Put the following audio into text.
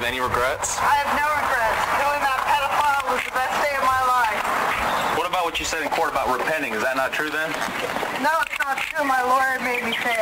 have any regrets? I have no regrets. Killing that pedophile was the best day of my life. What about what you said in court about repenting? Is that not true then? No, it's not true. My lawyer made me say